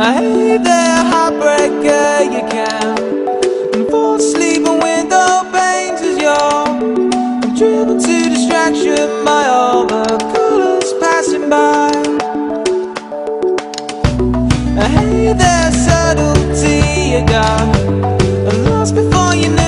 Hey there, heartbreaker, you can fall asleep on window as you're driven to distraction by all the colors passing by. Subtlety, you got lost before you knew.